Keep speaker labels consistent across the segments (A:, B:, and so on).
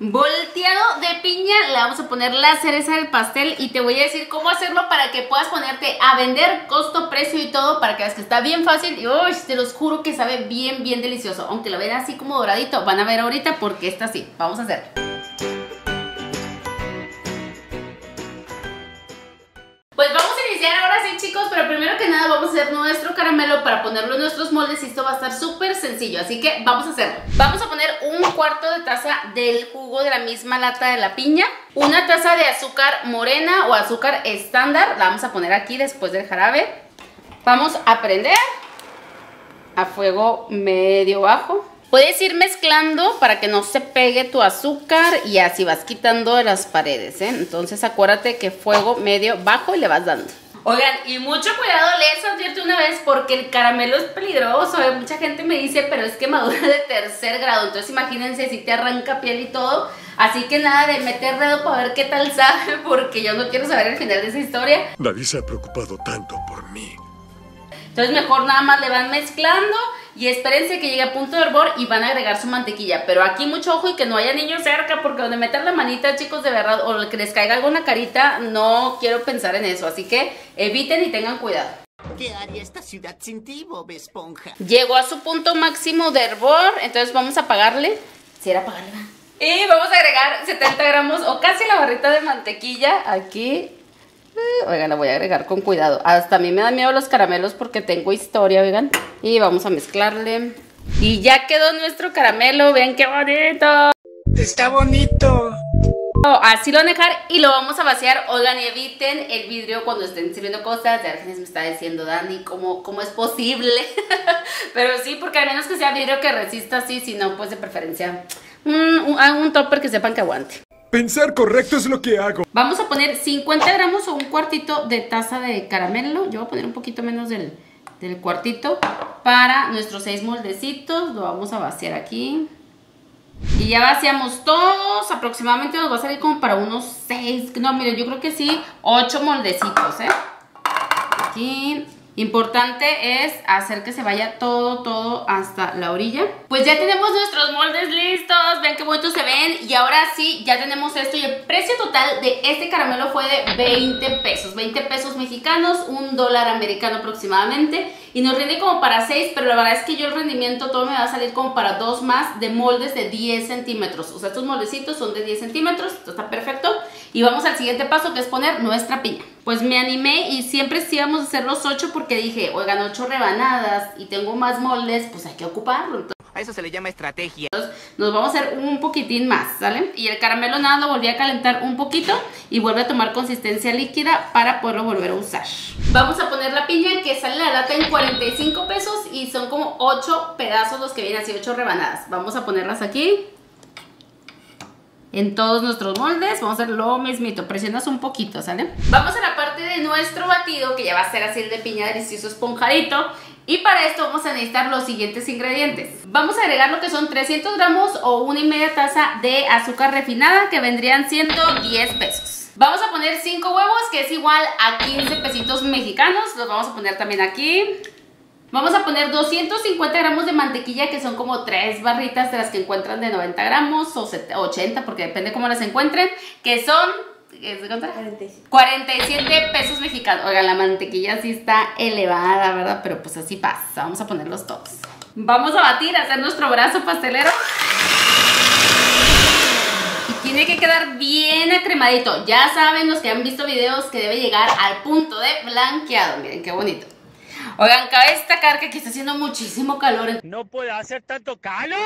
A: volteado de piña, le vamos a poner la cereza del pastel y te voy a decir cómo hacerlo para que puedas ponerte a vender costo, precio y todo para que veas que está bien fácil y te los juro que sabe bien, bien delicioso. Aunque lo vean así como doradito, van a ver ahorita porque está así. Vamos a hacer. Caramelo para ponerlo en nuestros moldes y esto va a estar súper sencillo, así que vamos a hacerlo. Vamos a poner un cuarto de taza del jugo de la misma lata de la piña, una taza de azúcar morena o azúcar estándar, la vamos a poner aquí después del jarabe. Vamos a prender a fuego medio bajo. Puedes ir mezclando para que no se pegue tu azúcar y así vas quitando de las paredes, ¿eh? Entonces acuérdate que fuego medio bajo y le vas dando. Oigan, y mucho cuidado, les advierto una vez porque el caramelo es peligroso. ¿eh? Mucha gente me dice, pero es quemadura de tercer grado. Entonces imagínense si te arranca piel y todo. Así que nada de meter dedo para ver qué tal sabe, porque yo no quiero saber el final de esa historia.
B: Nadie se ha preocupado tanto por mí.
A: Entonces mejor nada más le van mezclando y espérense que llegue a punto de hervor y van a agregar su mantequilla. Pero aquí mucho ojo y que no haya niños cerca porque donde metan la manita, chicos, de verdad, o que les caiga alguna carita, no quiero pensar en eso. Así que eviten y tengan cuidado.
C: ¿Qué haría esta ciudad sin ti, Bob Esponja?
A: Llegó a su punto máximo de hervor, entonces vamos a apagarle. Si era apagarle, Y vamos a agregar 70 gramos o casi la barrita de mantequilla aquí oigan, la voy a agregar con cuidado. Hasta a mí me da miedo los caramelos porque tengo historia, oigan. Y vamos a mezclarle. Y ya quedó nuestro caramelo. Vean qué bonito.
D: Está bonito.
A: Así lo van a dejar y lo vamos a vaciar. Oigan, y eviten el vidrio cuando estén sirviendo cosas. De Argenis me está diciendo, Dani, ¿cómo, cómo es posible? Pero sí, porque al menos que sea vidrio que resista así, si no, pues de preferencia. un, un topper que sepan que aguante.
B: Pensar correcto es lo que hago.
A: Vamos a poner 50 gramos o un cuartito de taza de caramelo. Yo voy a poner un poquito menos del, del cuartito para nuestros seis moldecitos. Lo vamos a vaciar aquí. Y ya vaciamos todos. Aproximadamente nos va a salir como para unos 6. No, miren, yo creo que sí, 8 moldecitos, ¿eh? Aquí. Importante es hacer que se vaya todo, todo hasta la orilla. Pues ya tenemos nuestros moldes listos, ven qué bonitos se ven. Y ahora sí, ya tenemos esto y el precio total de este caramelo fue de 20 pesos. 20 pesos mexicanos, un dólar americano aproximadamente. Y nos rinde como para 6, pero la verdad es que yo el rendimiento todo me va a salir como para dos más de moldes de 10 centímetros. O sea, estos moldecitos son de 10 centímetros, esto está perfecto. Y vamos al siguiente paso que es poner nuestra piña. Pues me animé y siempre sí íbamos a hacer los 8 porque dije, oigan, 8 rebanadas y tengo más moldes, pues hay que ocuparlo.
C: A eso se le llama estrategia.
A: Entonces nos vamos a hacer un poquitín más, ¿sale? Y el caramelo nada lo volví a calentar un poquito y vuelve a tomar consistencia líquida para poderlo volver a usar. Vamos a poner la piña que sale la lata en 45 pesos y son como 8 pedazos los que vienen así, 8 rebanadas. Vamos a ponerlas aquí en todos nuestros moldes. Vamos a hacer lo mismito, presionas un poquito, ¿sale? Vamos a la parte de nuestro batido, que ya va a ser así el de piña delicioso esponjadito. Y para esto vamos a necesitar los siguientes ingredientes. Vamos a agregar lo que son 300 gramos o una y media taza de azúcar refinada, que vendrían siendo 10 pesos. Vamos a poner 5 huevos, que es igual a 15 pesitos mexicanos. Los vamos a poner también aquí. Vamos a poner 250 gramos de mantequilla, que son como 3 barritas de las que encuentran de 90 gramos o 80, porque depende cómo las encuentren, que son... ¿cuánto? 47. 47 pesos mexicanos. Oigan, la mantequilla sí está elevada, ¿verdad? Pero pues así pasa. Vamos a ponerlos todos. Vamos a batir, a hacer nuestro brazo pastelero. Y tiene que quedar bien acremadito. Ya saben los que han visto videos que debe llegar al punto de blanqueado. Miren qué bonito. Oigan, cabe destacar que aquí está haciendo muchísimo calor.
D: No puede hacer tanto calor.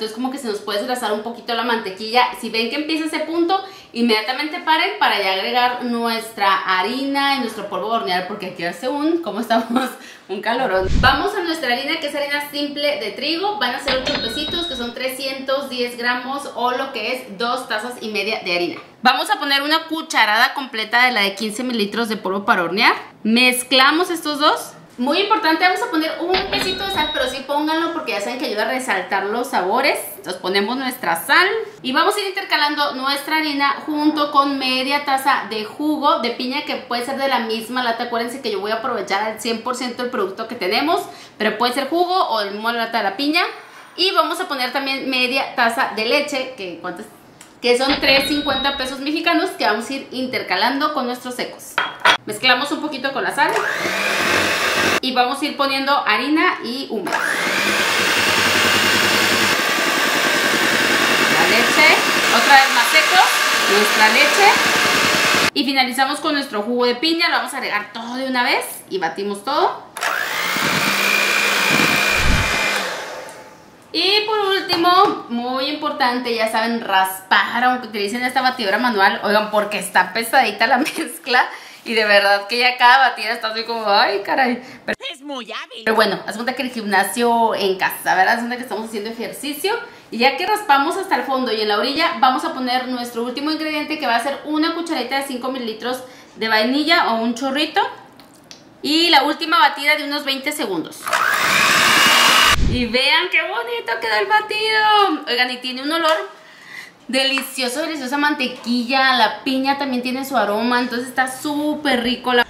A: Entonces como que se nos puede desgrasar un poquito la mantequilla. Si ven que empieza ese punto, inmediatamente paren para ya agregar nuestra harina y nuestro polvo de hornear porque aquí hace un, ¿cómo estamos? Un calorón. Vamos a nuestra harina que es harina simple de trigo. Van a ser 8 pesitos que son 310 gramos o lo que es 2 tazas y media de harina. Vamos a poner una cucharada completa de la de 15 mililitros de polvo para hornear. Mezclamos estos dos muy importante, vamos a poner un pesito de sal, pero sí pónganlo porque ya saben que ayuda a resaltar los sabores. Entonces ponemos nuestra sal y vamos a ir intercalando nuestra harina junto con media taza de jugo de piña que puede ser de la misma lata. Acuérdense que yo voy a aprovechar al 100% el producto que tenemos, pero puede ser jugo o el mismo lata de la piña. Y vamos a poner también media taza de leche, que, ¿cuántas? que son 3.50 pesos mexicanos que vamos a ir intercalando con nuestros secos. Mezclamos un poquito con la sal y vamos a ir poniendo harina y húmedo. La leche, otra vez más seco, nuestra leche y finalizamos con nuestro jugo de piña, lo vamos a agregar todo de una vez y batimos todo. Y por último, muy importante, ya saben, raspar, aunque utilicen esta batidora manual, oigan, porque está pesadita la mezcla. Y de verdad que ya cada batida está así como, ay, caray. Pero,
C: Es muy hábil.
A: pero bueno, haz cuenta que el gimnasio en casa, ¿verdad? Haz cuenta que estamos haciendo ejercicio. Y ya que raspamos hasta el fondo y en la orilla, vamos a poner nuestro último ingrediente que va a ser una cucharadita de 5 mililitros de vainilla o un chorrito. Y la última batida de unos 20 segundos. Y vean qué bonito quedó el batido. Oigan, y tiene un olor delicioso, deliciosa mantequilla. La piña también tiene su aroma, entonces está súper rico. La,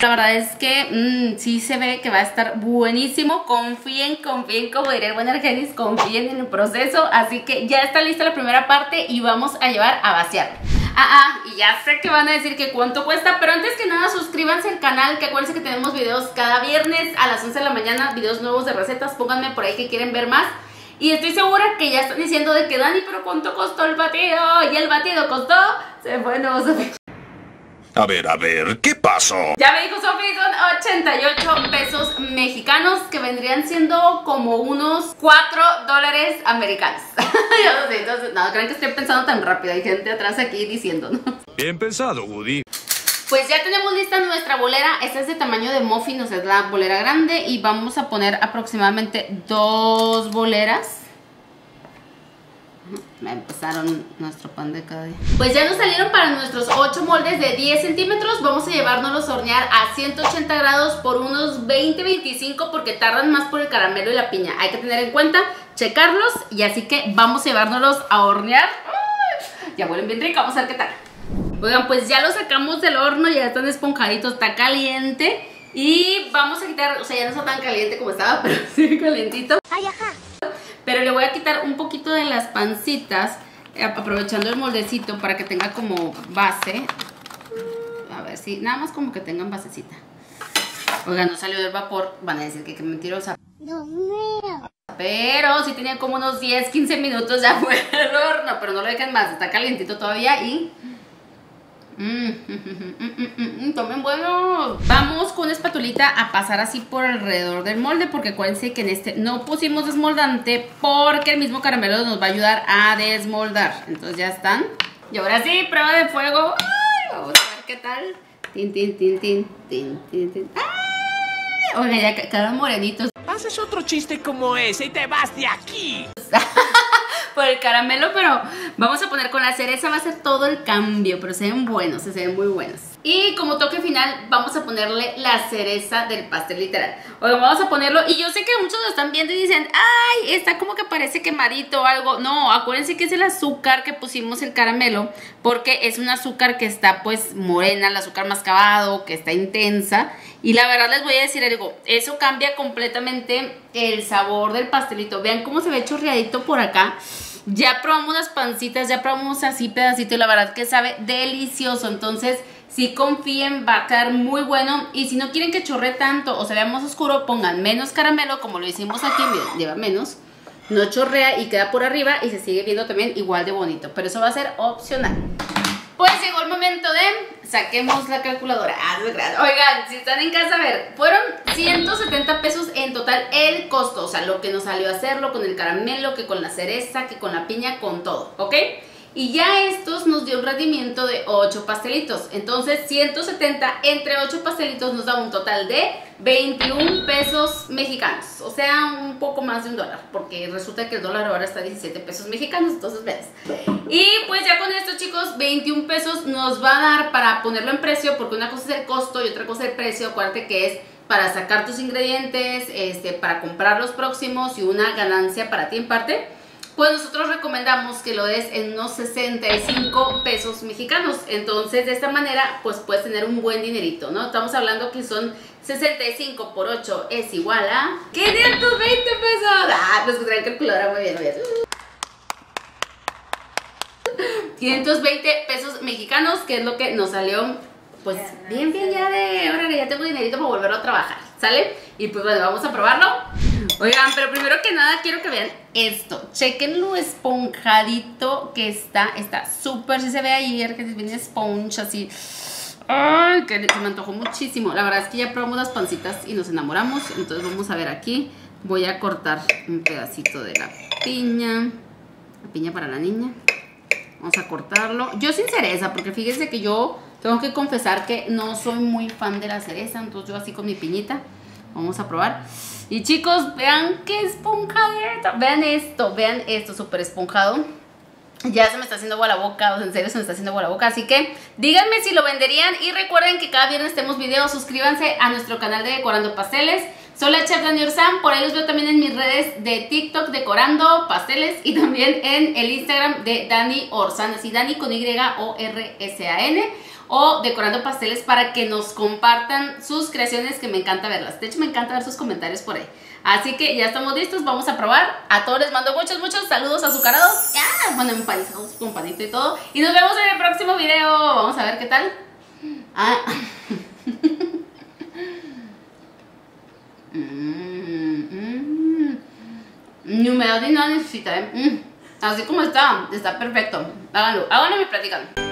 A: la verdad es que mm, sí se ve que va a estar buenísimo. Confíen, confíen, como diría el buen Argenis, confíen en el proceso. Así que ya está lista la primera parte y vamos a llevar a vaciar. Ah, ah, y ya sé que van a decir que cuánto cuesta, pero antes que nada suscríbanse al canal, que acuérdense que tenemos videos cada viernes a las 11 de la mañana, videos nuevos de recetas, pónganme por ahí que quieren ver más. Y estoy segura que ya están diciendo de que Dani, pero ¿cuánto costó el batido? Y el batido costó, se fue, no, se fue.
B: A ver, a ver, ¿qué pasó?
A: Ya me dijo Sofi, son 88 pesos mexicanos que vendrían siendo como unos 4 dólares americanos. Yo no sé, entonces, no, creen que estoy pensando tan rápido. Hay gente atrás aquí diciendo, ¿no?
B: Bien pensado, Woody.
A: Pues ya tenemos lista nuestra bolera. Esta es de tamaño de muffin, o sea, es la bolera grande. Y vamos a poner aproximadamente dos boleras. Me empezaron nuestro pan de cada día. Pues ya nos salieron para nuestros 8 moldes de 10 centímetros. Vamos a llevárnoslos a hornear a 180 grados por unos 20-25 porque tardan más por el caramelo y la piña. Hay que tener en cuenta, checarlos y así que vamos a llevárnoslos a hornear. Ya huelen bien rico, vamos a ver qué tal. Oigan, pues ya los sacamos del horno, ya están esponjaditos, está caliente. Y vamos a quitar, o sea, ya no está tan caliente como estaba, pero sí calientito. Pero le voy a quitar un poquito de las pancitas, eh, aprovechando el moldecito para que tenga como base. A ver si, nada más como que tengan basecita. Oigan, no salió del vapor, van a decir que qué mentirosa. Pero sí tenía como unos 10, 15 minutos ya fuera del horno, pero no lo dejen más, está calientito todavía y... Mmm, tomen bueno. Vamos con una espatulita a pasar así por alrededor del molde porque acuérdense que en este no pusimos desmoldante porque el mismo caramelo nos va a ayudar a desmoldar. Entonces ya están. Y ahora sí, prueba de fuego. Ay, vamos a ver qué tal. Tin, tin, tin, tin, tin, tin, tin. ¡Ay! Oigan, ya quedaron morenitos.
C: Haces otro chiste como ese y te vas de aquí.
A: por el caramelo, pero vamos a poner con la cereza, va a ser todo el cambio, pero se ven buenos, se ven muy buenos. Y como toque final, vamos a ponerle la cereza del pastel literal. Oigan, vamos a ponerlo, y yo sé que muchos lo están viendo y dicen, ay, está como que parece quemadito o algo. No, acuérdense que es el azúcar que pusimos el caramelo, porque es un azúcar que está pues morena, el azúcar mascabado, que está intensa. Y la verdad les voy a decir algo, eso cambia completamente el sabor del pastelito. Vean cómo se ve chorreadito por acá. Ya probamos las pancitas, ya probamos así pedacito y la verdad que sabe delicioso. Entonces, si confíen, va a quedar muy bueno. Y si no quieren que chorre tanto o se vea más oscuro, pongan menos caramelo como lo hicimos aquí. Miren, lleva menos. No chorrea y queda por arriba y se sigue viendo también igual de bonito. Pero eso va a ser opcional. Pues llegó el momento de saquemos la calculadora. Ah. Oigan, si están en casa, a ver, fueron 170 pesos en total el costo. O sea, lo que nos salió a hacerlo con el caramelo, que con la cereza, que con la piña, con todo, ¿ok? Y ya estos nos dio un rendimiento de 8 pastelitos. Entonces, 170 entre 8 pastelitos nos da un total de 21 pesos mexicanos. O sea, un poco más de un dólar. Porque resulta que el dólar ahora está a 17 pesos mexicanos. Entonces, ves. Y pues ya con esto, chicos, 21 pesos nos va a dar para ponerlo en precio. Porque una cosa es el costo y otra cosa es el precio. Acuérdate que es para sacar tus ingredientes, este, para comprar los próximos y una ganancia para ti en parte. Pues nosotros recomendamos que lo des en unos 65 pesos mexicanos. Entonces, de esta manera, pues puedes tener un buen dinerito, ¿no? Estamos hablando que son 65 por 8 es igual a 520 pesos. Ah, pues traen calculadora muy bien, muy bien. 520 pesos mexicanos, que es lo que nos salió, pues bien, bien, ya de, ahora ya tengo dinerito para volverlo a trabajar, ¿sale? Y pues bueno, vamos a probarlo. Oigan, pero primero que nada quiero que vean esto. Chequen lo esponjadito que está. Está súper, si se ve ayer que viene esponja así. Ay, que se me antojó muchísimo. La verdad es que ya probamos las pancitas y nos enamoramos. Entonces vamos a ver aquí. Voy a cortar un pedacito de la piña. La piña para la niña. Vamos a cortarlo. Yo sin cereza, porque fíjense que yo tengo que confesar que no soy muy fan de la cereza. Entonces yo así con mi piñita. Vamos a probar. Y chicos, vean qué esponjadito. Vean esto, vean esto, súper esponjado. Ya se me está haciendo agua la boca, o en serio se me está haciendo agua la boca. Así que díganme si lo venderían. Y recuerden que cada viernes tenemos videos. Suscríbanse a nuestro canal de Decorando Pasteles. Soy la chef Dani Orsán, por ahí los veo también en mis redes de TikTok decorando pasteles y también en el Instagram de Dani Orsán, así Dani con Y O decorando pasteles para que nos compartan sus creaciones que me encanta verlas. De hecho me encanta ver sus comentarios por ahí. Así que ya estamos listos, vamos a probar. A todos les mando muchos, muchos saludos azucarados. Bueno, empanizados con panito y todo. Y nos vemos en el próximo video. Vamos a ver qué tal. Ah. Ni humedad ni nada necesita, ¿eh? Mm. Así como está, está perfecto. Háganlo, háganlo y platican.